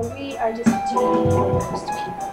But we are just two people.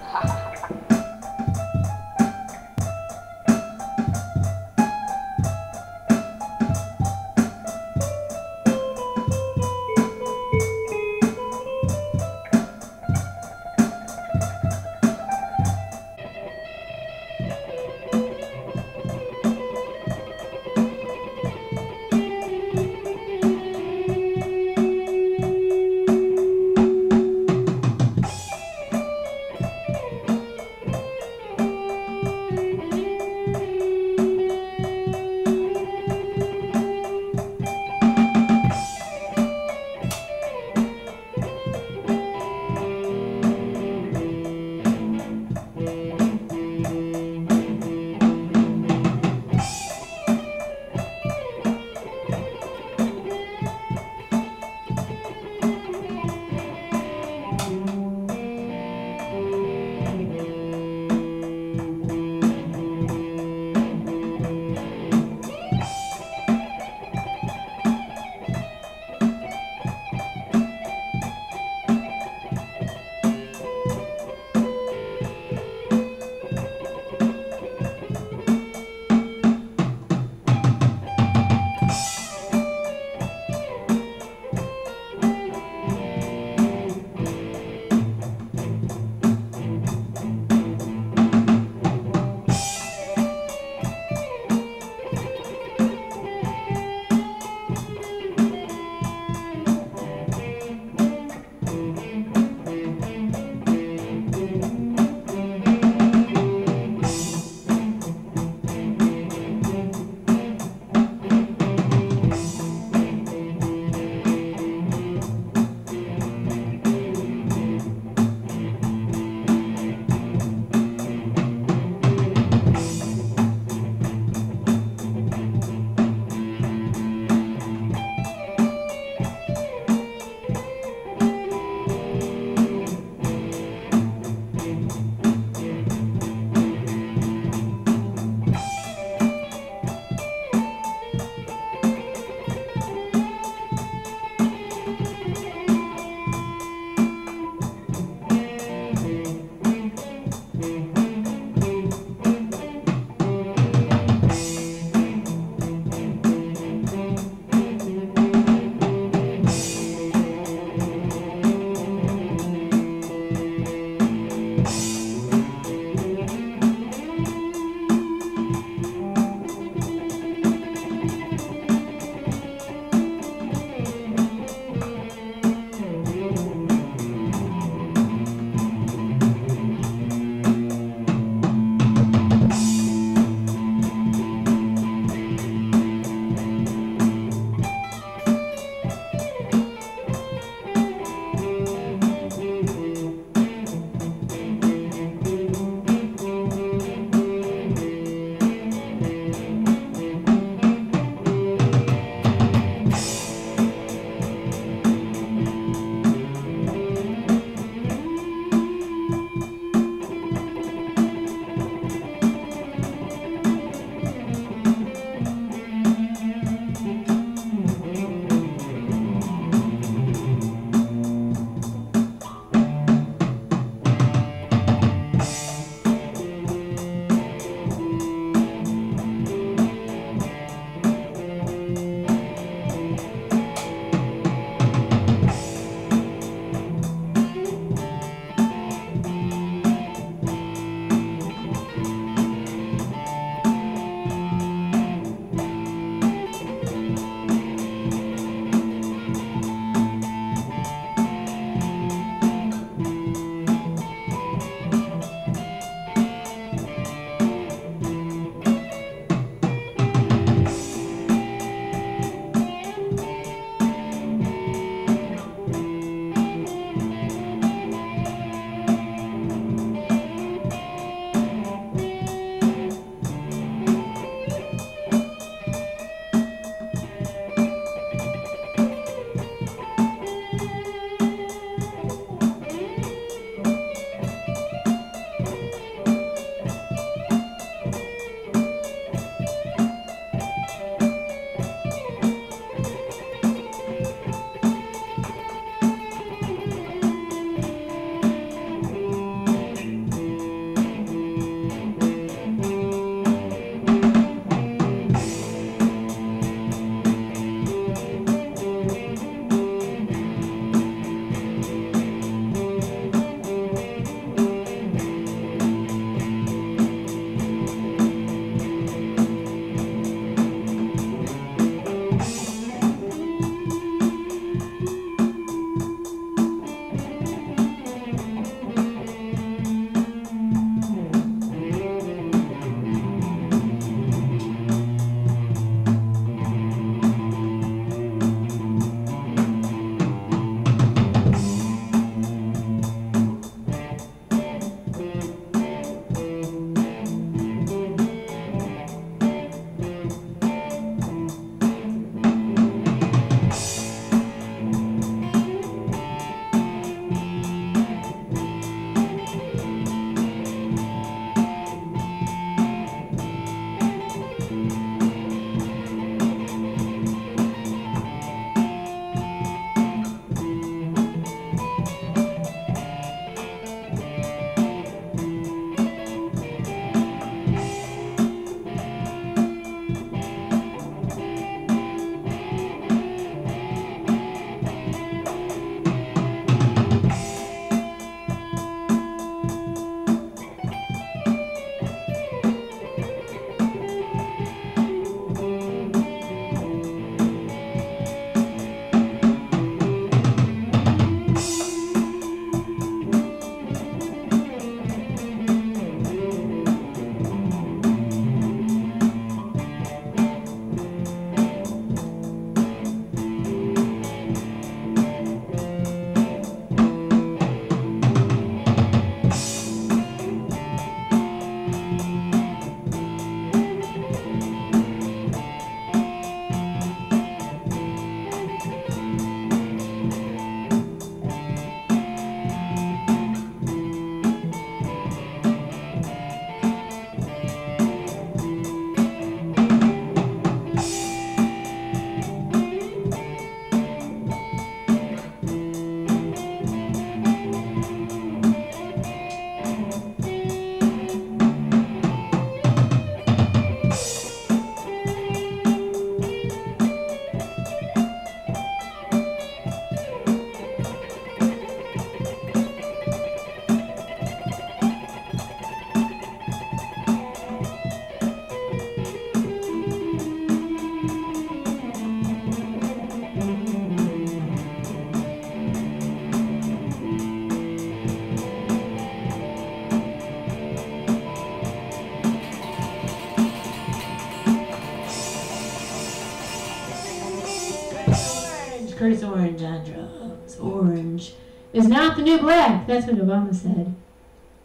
Curtis Orange on drugs. Orange is not the new black. That's what Obama said.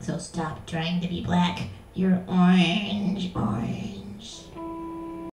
So stop trying to be black. You're orange, orange.